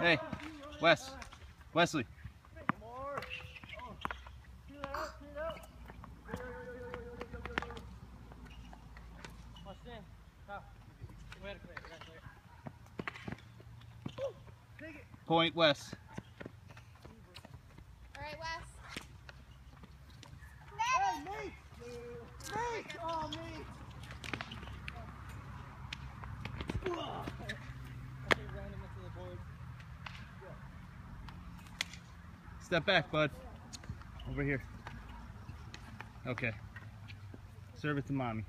Hey, Wes. Wesley. Point Wes. Step back, bud. Over here. Okay. Serve it to mommy.